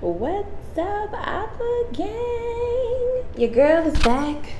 What's up, Aqua Gang? Your girl is back.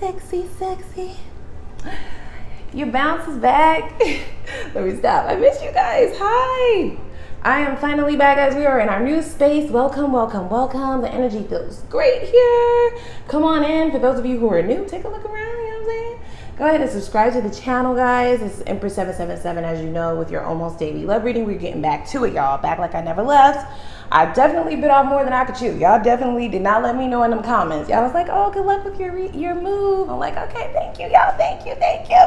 Sexy, sexy. Your bounce is back. Let me stop. I miss you guys. Hi. I am finally back as we are in our new space. Welcome, welcome, welcome. The energy feels great here. Come on in. For those of you who are new, take a look around. You know what I'm saying? Go ahead and subscribe to the channel, guys. This is Empress777, as you know, with your almost daily love reading. We're getting back to it, y'all. Back like I never left. I definitely bit off more than I could chew. Y'all definitely did not let me know in them comments. Y'all was like, oh, good luck with your your move. I'm like, okay, thank you, y'all. Thank you, thank you.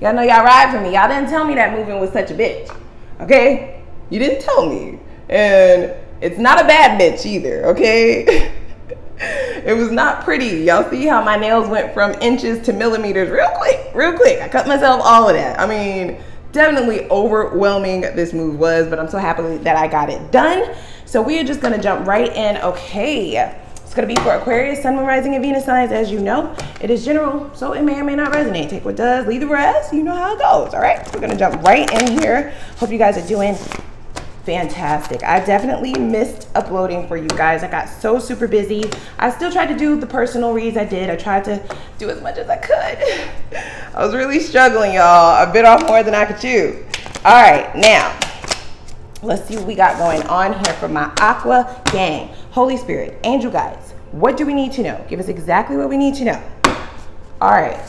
Y'all know y'all ride for me. Y'all didn't tell me that moving was such a bitch. Okay? You didn't tell me. And it's not a bad bitch either, okay? it was not pretty. Y'all see how my nails went from inches to millimeters real quick, real quick. I cut myself all of that. I mean, definitely overwhelming this move was, but I'm so happy that I got it done. So we are just gonna jump right in. Okay, it's gonna be for Aquarius, Sun, Moon, Rising, and Venus signs. As you know, it is general, so it may or may not resonate. Take what does, leave the rest. You know how it goes. All right, we're gonna jump right in here. Hope you guys are doing fantastic. I definitely missed uploading for you guys. I got so super busy. I still tried to do the personal reads I did. I tried to do as much as I could. I was really struggling, y'all. I bit off more than I could chew. All right, now, let's see what we got going on here for my Aqua gang. Holy Spirit, angel guides, what do we need to know? Give us exactly what we need to know. All right,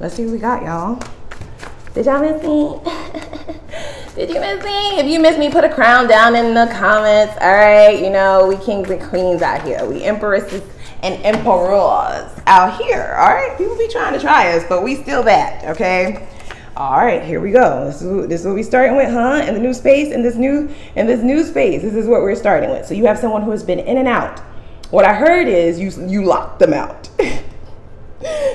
let's see what we got, y'all. Did y'all miss me? Did you miss me? If you miss me, put a crown down in the comments. All right, you know, we kings and queens out here. We empresses and emperors out here. All right, people be trying to try us, but we still that. Okay. All right, here we go. This is, this is what we starting with, huh? In the new space, in this new in this new space, this is what we're starting with. So you have someone who has been in and out. What I heard is you you locked them out.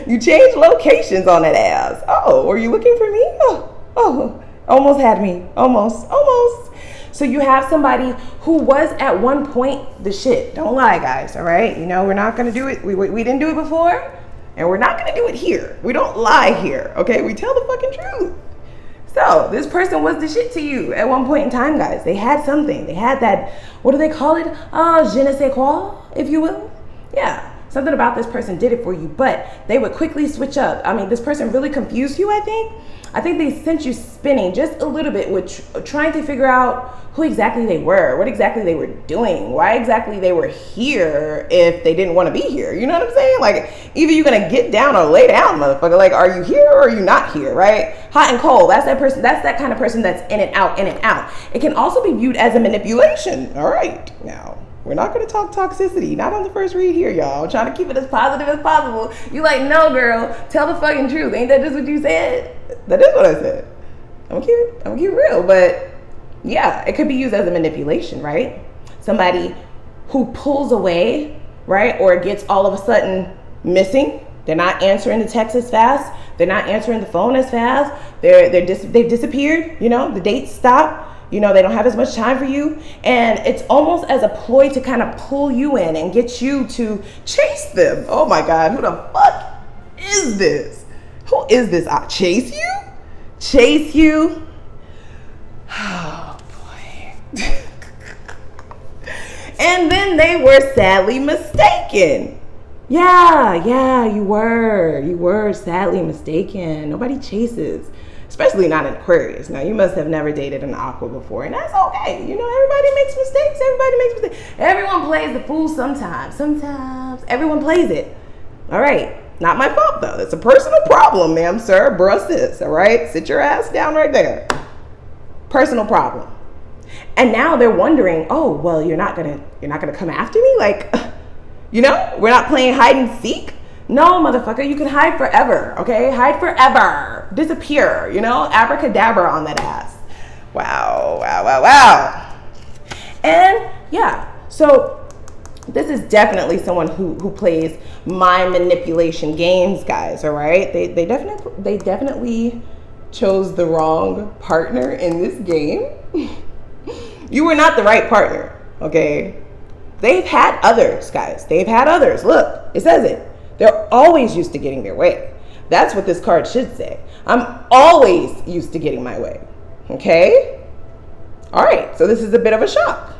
you changed locations on that ass. Oh, were you looking for me? Oh, oh. Almost had me. Almost. Almost. So you have somebody who was at one point the shit. Don't lie, guys. All right. You know, we're not going to do it. We, we, we didn't do it before. And we're not going to do it here. We don't lie here. Okay. We tell the fucking truth. So this person was the shit to you at one point in time, guys. They had something. They had that, what do they call it? Uh, je ne sais quoi, if you will. Yeah something about this person did it for you, but they would quickly switch up. I mean, this person really confused you, I think. I think they sent you spinning just a little bit with tr- trying to figure out who exactly they were, what exactly they were doing, why exactly they were here if they didn't want to be here. You know what I'm saying? Like, either you're gonna get down or lay down, motherfucker. Like, are you here or are you not here, right? Hot and cold. That's that person. That's that kind of person that's in and out, in and out. It can also be viewed as a manipulation. All right, now we're not going to talk toxicity. Not on the first read here, y'all. I'm trying to keep it as positive as possible. You like, no, girl, tell the fucking truth. Ain't that just what you said? That is what I said. I'm gonna keep I'm gonna keep real, but yeah, it could be used as a manipulation, right? Somebody who pulls away, right, or gets all of a sudden missing. They're not answering the text as fast. They're not answering the phone as fast. They're they're dis- they've disappeared. You know, the dates stop you know, they don't have as much time for you. And it's almost as a ploy to kind of pull you in and get you to chase them. Oh my God, who the fuck is this? Who is this? I chase you? Chase you? Oh boy. and then they were sadly mistaken. Yeah, yeah, you were. You were sadly mistaken. Nobody chases especially not in Aquarius. Now, you must have never dated an aqua before, and that's okay. You know, everybody makes mistakes. Everybody makes mistakes. Everyone plays the fool sometimes. Sometimes everyone plays it. All right. Not my fault though. It's a personal problem, ma'am, sir, bruh, sis. All right. Sit your ass down right there. Personal problem. And now they're wondering, oh, well, you're not gonna, you're not gonna come after me, like, you know, we're not playing hide and seek. No, motherfucker, you can hide forever, okay? Hide forever. Disappear, you know? Abracadabra on that ass. Wow, wow, wow, wow. And yeah, so this is definitely someone who, who plays mind manipulation games, guys, all right? They, they, definitely, they definitely chose the wrong partner in this game. you were not the right partner, okay? They've had others, guys. They've had others. Look, it says it. They're always used to getting their way. That's what this card should say. I'm always used to getting my way. Okay? All right, so this is a bit of a shock.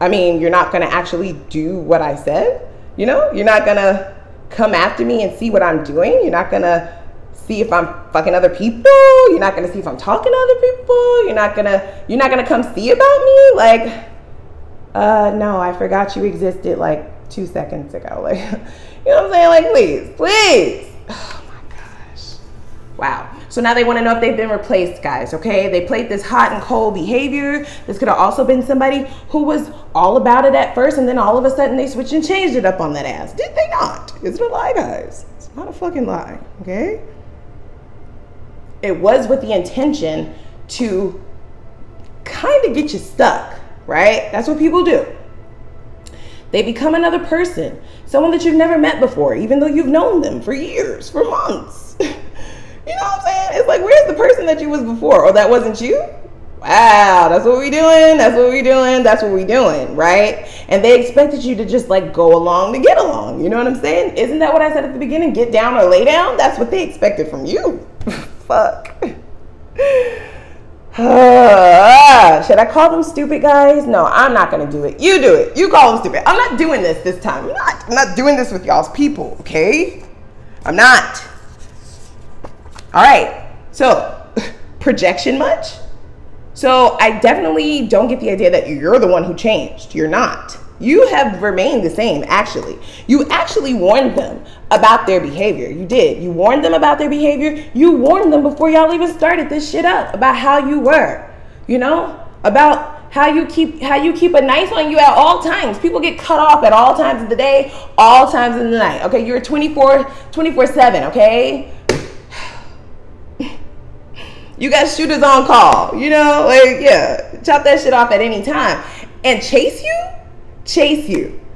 I mean, you're not gonna actually do what I said. You know, you're not gonna come after me and see what I'm doing. You're not gonna see if I'm fucking other people. You're not gonna see if I'm talking to other people. You're not gonna you're not gonna come see about me. Like, uh, no, I forgot you existed like two seconds ago. Like, you know what I'm saying? Like, please, please. Oh my gosh. Wow. So now they want to know if they've been replaced, guys. Okay, they played this hot and cold behavior. This could have also been somebody who was all about it at first, and then all of a sudden they switched and changed it up on that ass. Did they not? Is it a lie, guys? It's not a fucking lie. Okay. It was with the intention to kind of get you stuck, right? That's what people do. They become another person, someone that you've never met before, even though you've known them for years, for months. you know what I'm saying? It's like, where's the person that you was before? Oh, that wasn't you? Wow, that's what we doing. That's what we doing. That's what we doing, right? And they expected you to just like go along to get along. You know what I'm saying? Isn't that what I said at the beginning? Get down or lay down? That's what they expected from you. Fuck. Should I call them stupid guys? No, I'm not gonna do it. You do it. You call them stupid. I'm not doing this this time. I'm not. I'm not doing this with y'all's people. Okay? I'm not. All right. So, projection much? So I definitely don't get the idea that you're the one who changed. You're not. You have remained the same, actually. You actually warned them about their behavior. You did. You warned them about their behavior. You warned them before y'all even started this shit up about how you were, you know, about how you keep how you keep a knife on you at all times. People get cut off at all times of the day, all times of the night. Okay, you're 24 24 7, okay? You got shooters on call, you know, like yeah, chop that shit off at any time. And chase you? Chase you.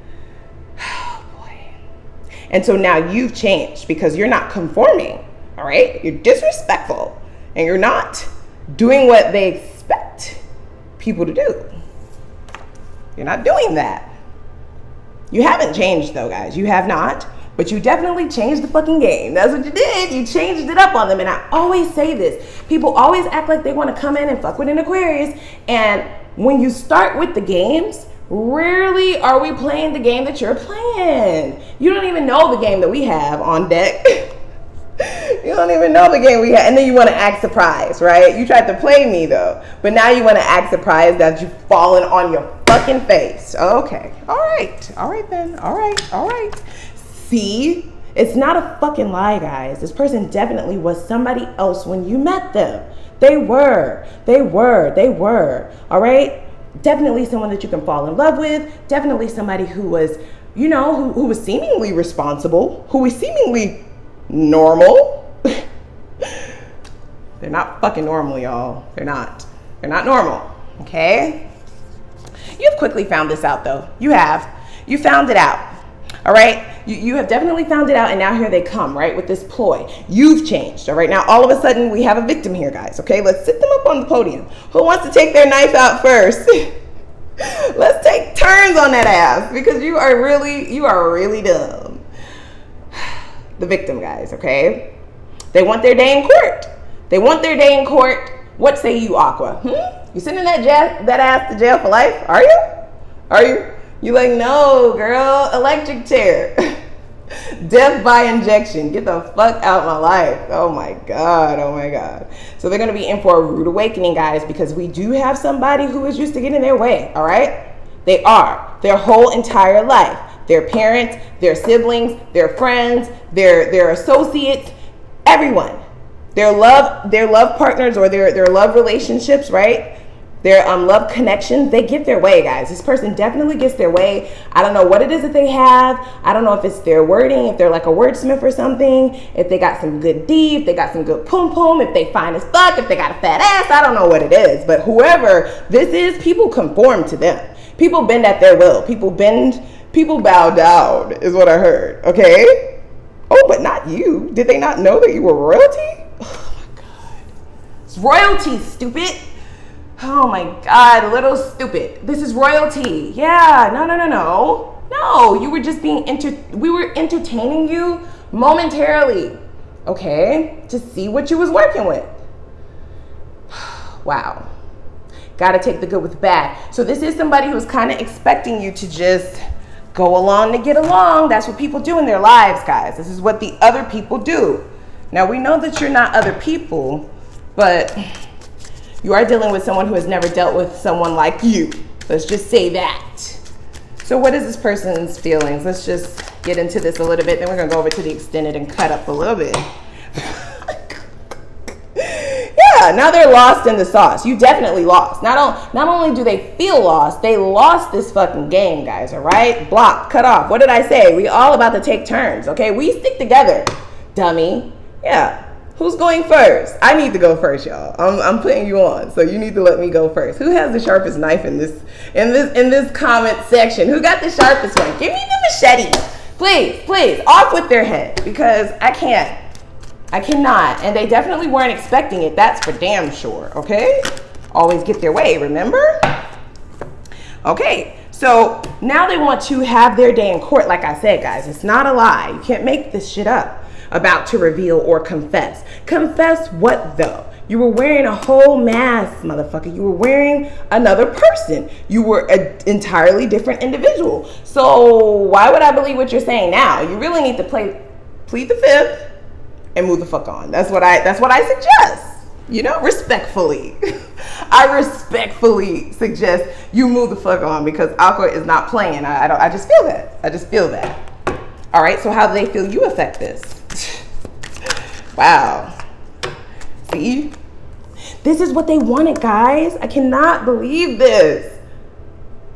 Oh boy. And so now you've changed because you're not conforming. All right? You're disrespectful and you're not doing what they expect people to do. You're not doing that. You haven't changed though, guys. You have not. But you definitely changed the fucking game. That's what you did. You changed it up on them. And I always say this people always act like they want to come in and fuck with an Aquarius. And when you start with the games, rarely are we playing the game that you're playing. You don't even know the game that we have on deck. you don't even know the game we have. And then you want to act surprised, right? You tried to play me though. But now you want to act surprised that you've fallen on your fucking face. Okay. All right. All right then. All right. All right. See? It's not a fucking lie, guys. This person definitely was somebody else when you met them. They were. They were. They were. All right? Definitely someone that you can fall in love with. Definitely somebody who was, you know, who, who was seemingly responsible, who was seemingly normal. They're not fucking normal, y'all. They're not. They're not normal. Okay? You've quickly found this out, though. You have. You found it out. All right? You, you have definitely found it out, and now here they come, right, with this ploy. You've changed, all right? Now, all of a sudden, we have a victim here, guys, okay? Let's sit them up on the podium. Who wants to take their knife out first? Let's take turns on that ass because you are really, you are really dumb. The victim, guys, okay? They want their day in court. They want their day in court. What say you, Aqua? Hmm? You sending that, that ass to jail for life? Are you? Are you? You like, no, girl, electric chair. Death by injection. Get the fuck out my life. Oh my God. Oh my God. So they're going to be in for a rude awakening, guys, because we do have somebody who is used to getting in their way. All right. They are their whole entire life. Their parents, their siblings, their friends, their, their associates, everyone. Their love, their love partners or their, their love relationships, right? Their um, love connections, they get their way, guys. This person definitely gets their way. I don't know what it is that they have. I don't know if it's their wording, if they're like a wordsmith or something, if they got some good D, if they got some good pum pum, if they fine as fuck, if they got a fat ass. I don't know what it is. But whoever this is, people conform to them. People bend at their will. People bend, people bow down, is what I heard. Okay? Oh, but not you. Did they not know that you were royalty? Oh my God. It's royalty, stupid. Oh my God, little stupid. This is royalty. Yeah, no, no, no, no. No, you were just being, inter- we were entertaining you momentarily, okay? To see what you was working with. wow. Got to take the good with the bad. So this is somebody who's kind of expecting you to just go along to get along. That's what people do in their lives, guys. This is what the other people do. Now we know that you're not other people, but you are dealing with someone who has never dealt with someone like you. Let's just say that. So what is this person's feelings? Let's just get into this a little bit. Then we're gonna go over to the extended and cut up a little bit. yeah, now they're lost in the sauce. You definitely lost. Not, on, not only do they feel lost, they lost this fucking game, guys, all right? Block, cut off. What did I say? We all about to take turns, okay? We stick together, dummy. Yeah, Who's going first? I need to go first, y'all. I'm, I'm putting you on, so you need to let me go first. Who has the sharpest knife in this in this in this comment section? Who got the sharpest one? Give me the machete, please, please. Off with their head because I can't. I cannot, and they definitely weren't expecting it. That's for damn sure. Okay, always get their way. Remember? Okay, so now they want to have their day in court. Like I said, guys, it's not a lie. You can't make this shit up about to reveal or confess. Confess what though? You were wearing a whole mask, motherfucker. You were wearing another person. You were an entirely different individual. So why would I believe what you're saying now? You really need to play plead the fifth and move the fuck on. That's what I that's what I suggest. You know, respectfully. I respectfully suggest you move the fuck on because Aqua is not playing. I, I don't I just feel that. I just feel that. All right, so how do they feel you affect this? Wow. See? This is what they wanted, guys. I cannot believe this.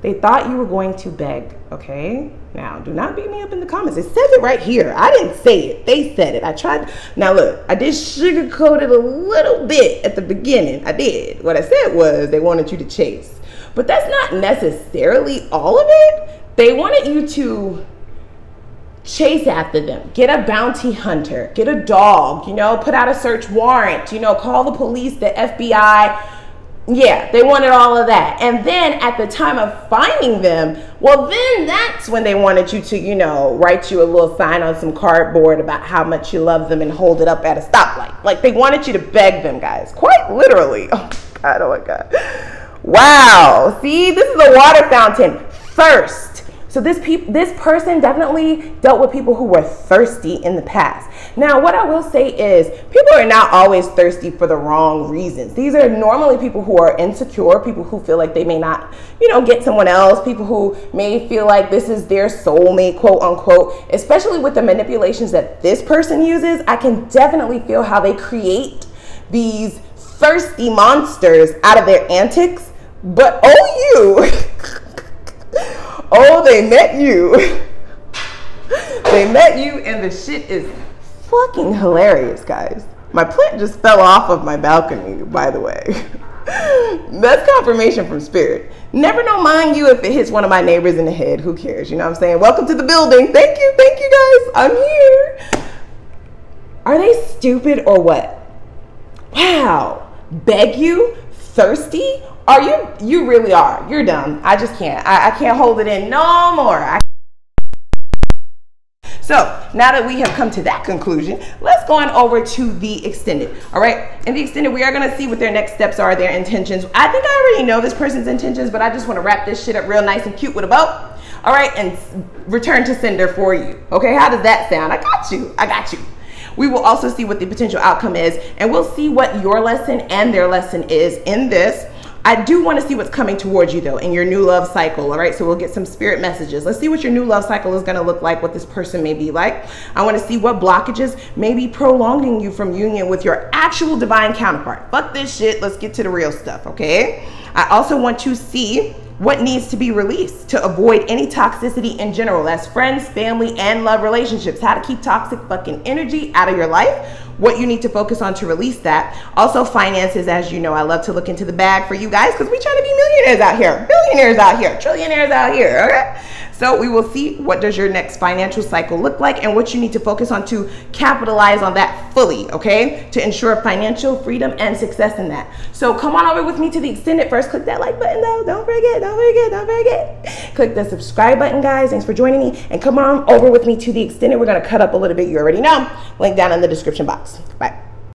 They thought you were going to beg, okay? Now, do not beat me up in the comments. It says it right here. I didn't say it. They said it. I tried. Now, look, I did sugarcoat it a little bit at the beginning. I did. What I said was they wanted you to chase. But that's not necessarily all of it. They wanted you to chase after them. Get a bounty hunter. Get a dog you know put out a search warrant you know call the police the fbi yeah they wanted all of that. And then at the time of finding them well then that's when they wanted you to you know write you a little sign on some cardboard about how much you love them and hold it up at a stoplight. Like they wanted you to beg them guys. Quite literally. Oh god oh my god. Wow. See this is a water fountain. Thirst so this this person definitely dealt with people who were thirsty in the past. Now, what I will say is people are not always thirsty for the wrong reasons. These are normally people who are insecure, people who feel like they may not, you know, get someone else, people who may feel like this is their soulmate, quote unquote. Especially with the manipulations that this person uses, I can definitely feel how they create these thirsty monsters out of their antics. But oh you Oh, they met you. they met you, and the shit is fucking hilarious, guys. My plant just fell off of my balcony, by the way. That's confirmation from spirit. Never know, mind you, if it hits one of my neighbors in the head. Who cares? You know what I'm saying? Welcome to the building. Thank you. Thank you, guys. I'm here. Are they stupid or what? Wow. Beg you? Thirsty? Are you? You really are. You're dumb. I just can't. I, I can't hold it in no more. I so now that we have come to that conclusion, let's go on over to the extended. All right, in the extended, we are gonna see what their next steps are, their intentions. I think I already know this person's intentions, but I just wanna wrap this shit up real nice and cute with a bow. All right, and return to sender for you. Okay, how does that sound? I got you. I got you. We will also see what the potential outcome is, and we'll see what your lesson and their lesson is in this. I do want to see what's coming towards you though in your new love cycle. All right, so we'll get some spirit messages. Let's see what your new love cycle is going to look like, what this person may be like. I want to see what blockages may be prolonging you from union with your actual divine counterpart. Fuck this shit. Let's get to the real stuff, okay? I also want to see what needs to be released to avoid any toxicity in general. as friends, family, and love relationships. How to keep toxic fucking energy out of your life what you need to focus on to release that. Also, finances, as you know, I love to look into the bag for you guys because we try to be millionaires out here, billionaires out here, trillionaires out here. Okay. So we will see what does your next financial cycle look like and what you need to focus on to capitalize on that fully, okay? To ensure financial freedom and success in that. So come on over with me to the extended first. Click that like button though. Don't forget, don't forget, don't forget. Click the subscribe button, guys. Thanks for joining me. And come on over with me to the extended. We're gonna cut up a little bit. You already know. Link down in the description box. Bye.